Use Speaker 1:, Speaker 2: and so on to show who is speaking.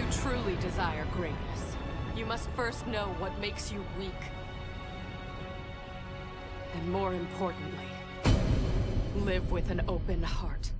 Speaker 1: you truly desire greatness, you must first know what makes you weak. And more importantly, live with an open heart.